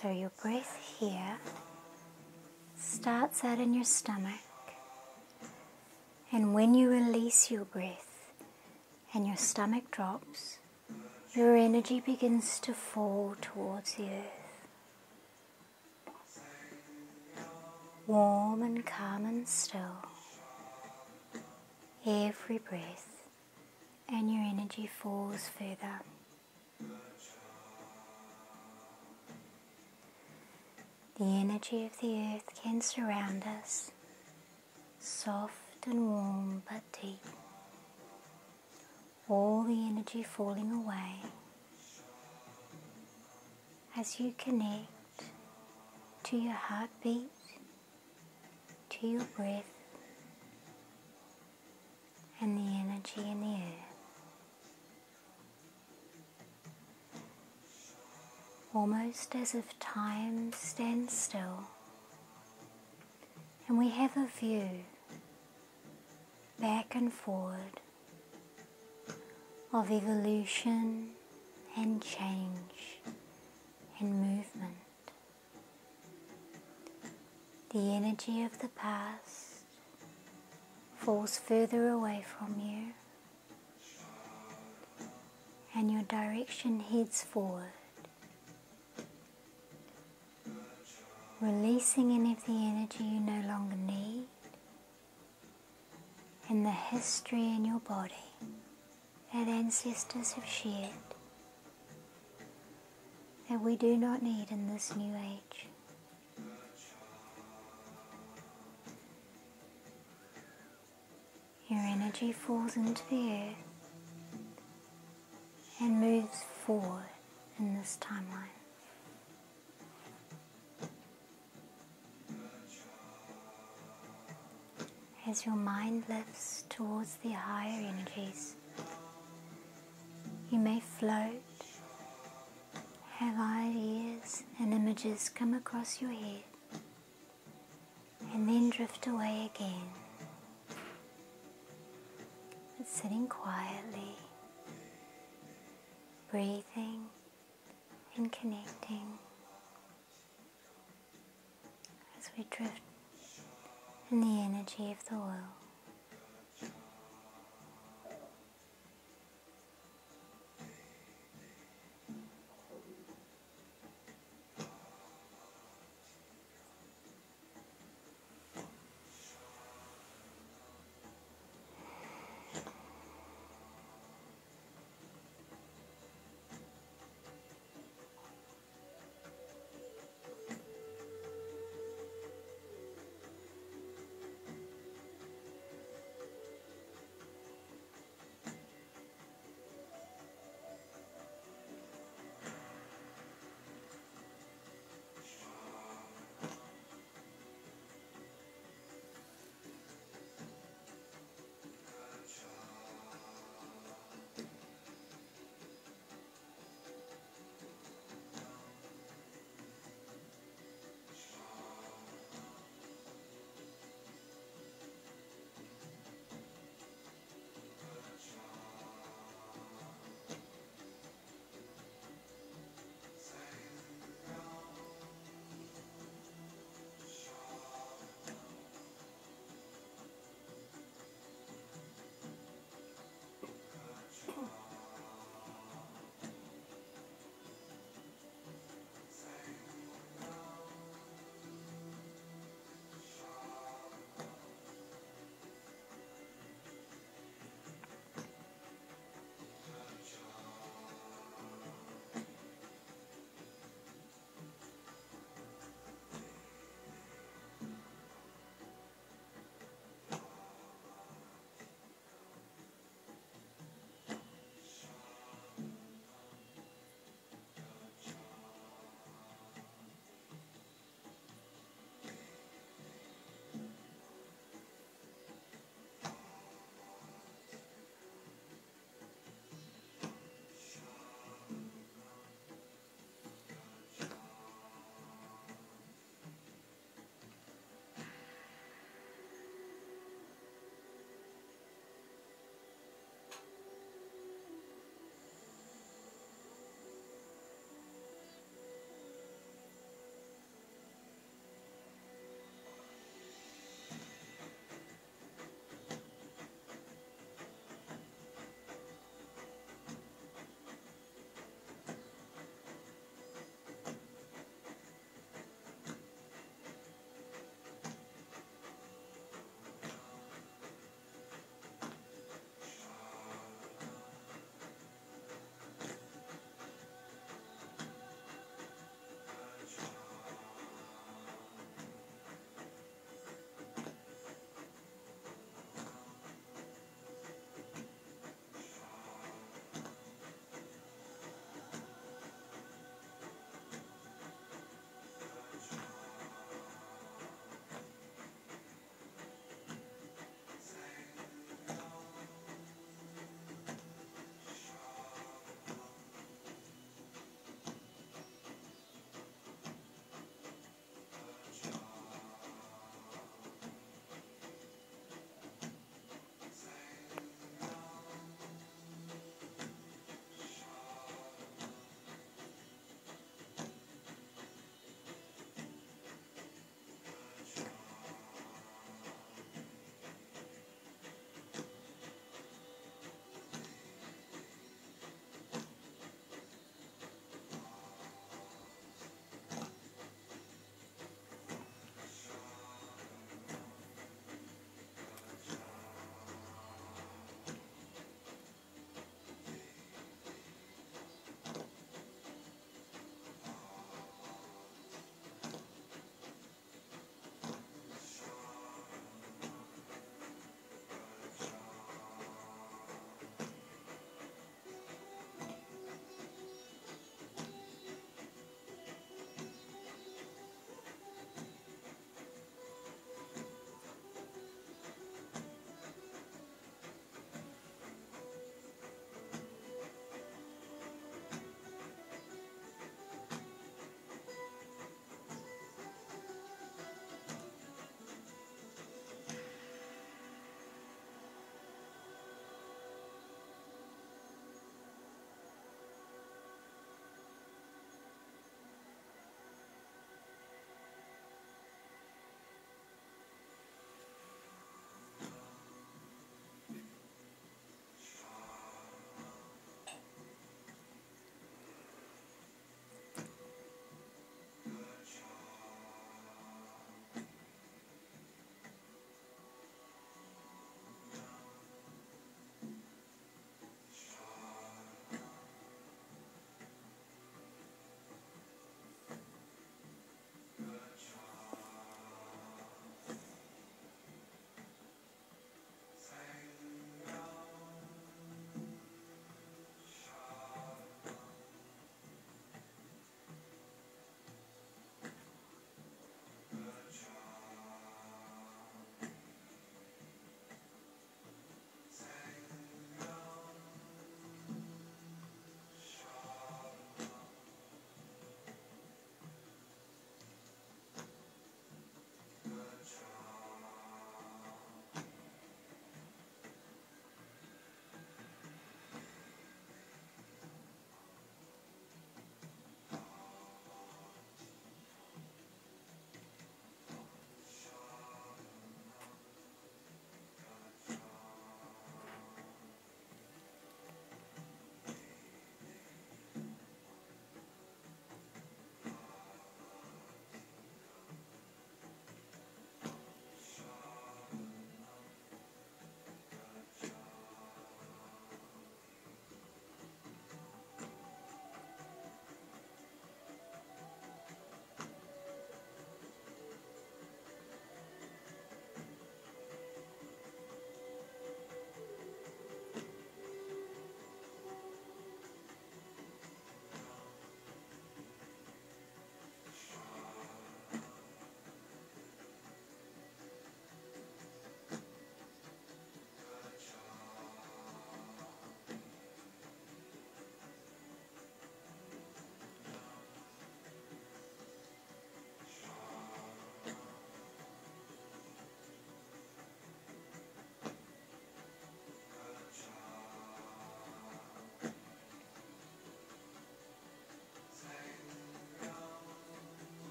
So your breath here starts out in your stomach, and when you release your breath and your stomach drops, your energy begins to fall towards the earth. Warm and calm and still. Every breath, and your energy falls further. The energy of the earth can surround us, soft and warm but deep. All the energy falling away as you connect to your heartbeat, to your breath, and the energy in the earth. Almost as if time stands still and we have a view back and forward of evolution and change and movement. The energy of the past falls further away from you and your direction heads forward. Releasing any of the energy you no longer need and the history in your body that ancestors have shared that we do not need in this new age. Your energy falls into the earth and moves forward in this timeline. As your mind lifts towards the higher energies. You may float, have ideas and images come across your head, and then drift away again. But sitting quietly, breathing and connecting as we drift and the energy of the world.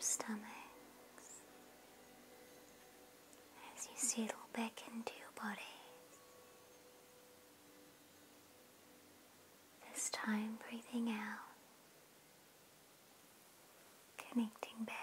Stomachs as you settle back into your body. This time breathing out, connecting back